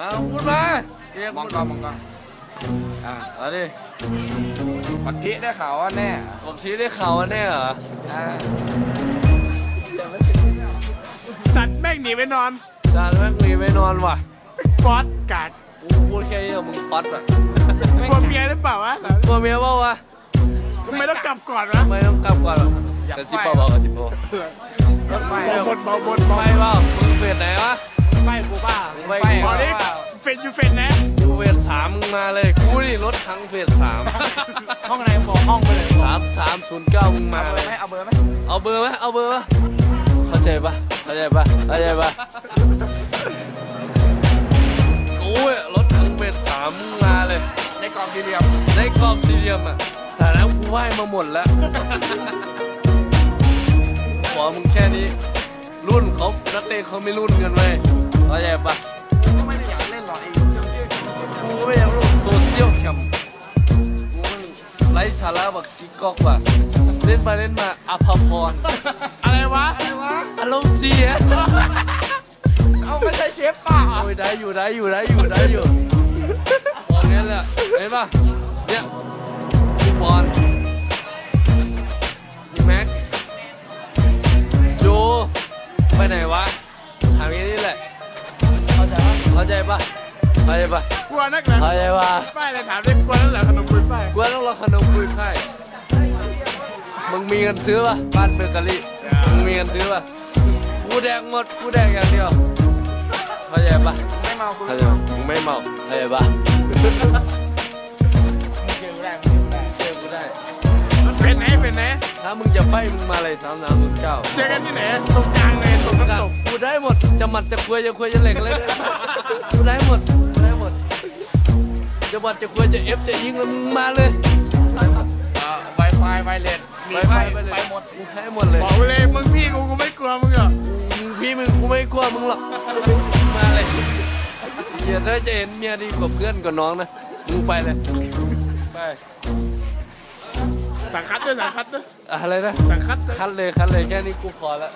อ้าวพูดมาเรียกมองกล้องมองกล้องอะเอาดิปักกี้ได้ข่าวว่าแน่ผมชี้ได้ข่าวว่าแน่เหรออ่าสัตว์แม่งหนีไปนอนจานแม่งมีไม่นอนว่ะฟอสกากกูพูดแค่นี้กับมึงป๊อตอะกลัวเมียหรือเปล่าวะกลัวเมียเปล่าวะทำไมต้องกลับก่อนวะทำไมต้องกลับก่อนวะกระซิบเบาๆกระซิบเบาไม่เบาบนเบาบนๆเบาไฟเปล่า ฟนยูเฟนนะกูเฟสสามมึงมาเลยกูนี่รถทั้งเฟสสามห้องไหนบอกห้องไปเลยสามสามศูนย์เก้ามึงมาเอาเบอเลร์ยไหมเอาเบอร์ไหมเอาเบอร์ไหมเอาเบอร์ไหมเข้าใจปะเข้าใจปะเข้าใจปะกูเนี่ยรถทั้งเฟสสามมึงมาเลยในกล่องสี่เหลี่ยมในกรอบสี่เหลี่ยมอะสายแล้วกูไหว้มาหมดแล้วขอมึงแค่นี้รุ่นเขานักเตะเขาไม่รุ่นกันเว้ยเข้าใจปะ สาระแบบกิ๊กก๊อกว่ะเล่นไปเล่นมาอภพร อะไรวะอารมณ์เสีย เอาไม่ใช่เชฟป่าโอ้ยได้อยู่ได้อยู่ได้อยู่ได้อยู่บอกงั้นแหละเห็นปะเนี่ยพี่บอลพี่แม็กโจไปไหนวะถามแค่นี้แหละ เข้าใจปะเข้าใจปะ เข้าใจปะกลัวนักเหรอเข้าใจปะฝ้ายเลยถามได้กลัวนั่นเหรอขนมปุยฝ้ายกูต้องรอขนมปุยไข่มึงมีเงินซื้อปะบ้านเบเกอรี่มึงมีเงินซื้อปะกูแดกหมดกูแดกอย่างเดียวเข้าใจปะไม่เมากูเข้าไม่ใจเมาปะมึงไม่เมาเข้าใจปะเจอกูได้มึงเจอกูได้เจอกูได้เฟนไหนเฟนไหนถ้ามึงจะไฟมึงมาเลยสามสามศูนย์เก้าเจอกันที่ไหนตรงกลางเลยตรงน้ำตกกูได้หมดจะหมัดจะคุยจะคุยจะเหล็กอะไรได้หมดกูได้หมดกูได้หมด จะหมัดจะคุยจะเอฟจะยิงแล้วมึงมาเลยได้หมดไวไฟไวเลสมีไปไฟไปไปเลยไปหมดกูให้หมดเลยบอกเลยมึงพี่กูกูไม่กลัวมึงหรอกมึงพี่มึงกูไม่กลัวมึงหรอกมาเลยเฮียถ้าจะเห็นเมียดีกว่าเพื่อนกว่าน้องนะมึงไปเลยไปสังคัดด้วยสังคัดด้วยอะไรนะสังคัดด้วยคัดเลยคัดเลยแค่นี้กูพอแล้ว